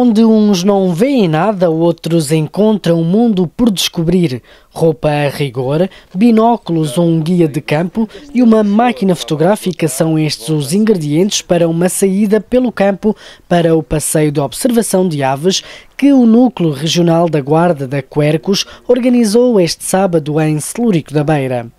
Onde uns não veem nada, outros encontram um mundo por descobrir. Roupa a rigor, binóculos ou um guia de campo e uma máquina fotográfica são estes os ingredientes para uma saída pelo campo para o passeio de observação de aves que o Núcleo Regional da Guarda da Quercos organizou este sábado em Celúrico da Beira.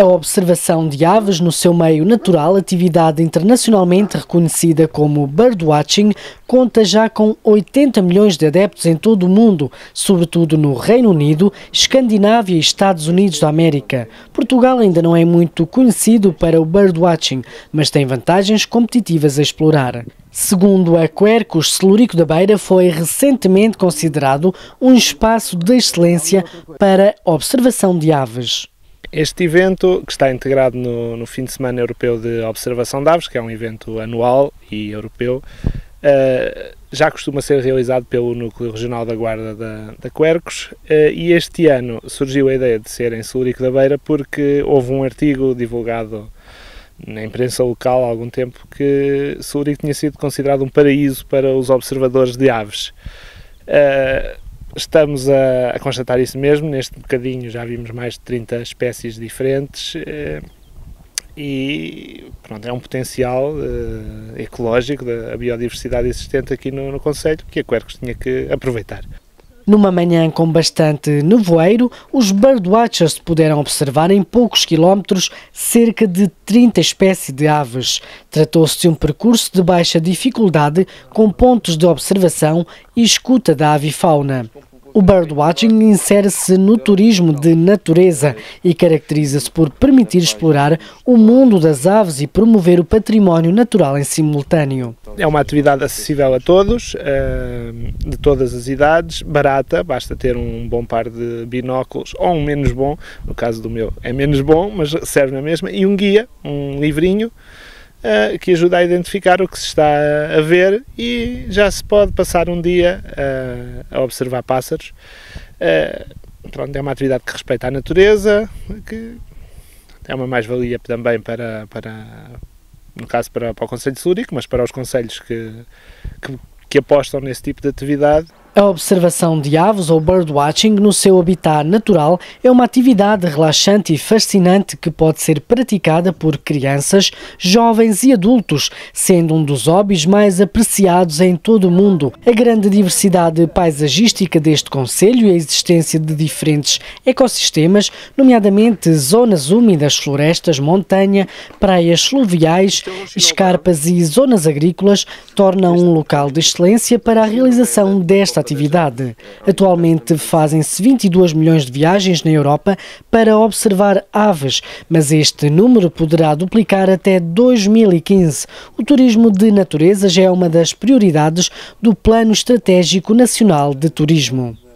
A observação de aves no seu meio natural, atividade internacionalmente reconhecida como birdwatching, conta já com 80 milhões de adeptos em todo o mundo, sobretudo no Reino Unido, Escandinávia e Estados Unidos da América. Portugal ainda não é muito conhecido para o birdwatching, mas tem vantagens competitivas a explorar. Segundo a Quercus, Celúrico da Beira foi recentemente considerado um espaço de excelência para observação de aves. Este evento, que está integrado no, no, fim de semana europeu de observação de aves, que é um evento anual e europeu, uh, já costuma ser realizado pelo Núcleo Regional da Guarda da, da Quercos uh, e este ano surgiu a ideia de ser em Celurico da Beira porque houve um artigo divulgado na imprensa local há algum tempo que Celurico tinha sido considerado um paraíso para os observadores de aves. Uh, estamos a, a, constatar isso mesmo. Neste bocadinho já vimos mais de 30 espécies diferentes eh, e pronto, é um potencial eh, ecológico da biodiversidade existente aqui no, no Conselho que a Quercos tinha que aproveitar. Numa manhã com bastante nevoeiro, os birdwatchers puderam observar em poucos quilómetros cerca de 30 espécies de aves. Tratou-se de um percurso de baixa dificuldade com pontos de observação e escuta da avifauna. O birdwatching insere-se no turismo de natureza e caracteriza-se por permitir explorar o mundo das aves e promover o património natural em simultâneo. É uma atividade acessível a todos, eh, de todas as idades, barata, basta ter um bom par de binóculos ou um menos bom, no caso do meu é menos bom, mas serve na mesma, e um guia, um livrinho uh, que ajuda a identificar o que se está a ver e já se pode passar um dia uh, a observar pássaros. Pronto, é uma atividade que respeita a natureza, que é uma mais-valia também para, para, no caso para, para o Conselho de mas para os conselhos que, que, que apostam nesse tipo de atividade. A observação de aves ou birdwatching no seu habitat natural é uma atividade relaxante e fascinante que pode ser praticada por crianças, jovens e adultos, sendo um dos hobbies mais apreciados em todo o mundo. A grande diversidade paisagística deste concelho e a existência de diferentes ecossistemas, nomeadamente zonas úmidas, florestas, montanha, praias fluviais, escarpas e zonas agrícolas, tornam um local de excelência para a realização desta atividade. Atualmente fazem-se 22 milhões de viagens na Europa para observar aves, mas este número poderá duplicar até 2015. O turismo de natureza já é uma das prioridades do Plano Estratégico Nacional de Turismo.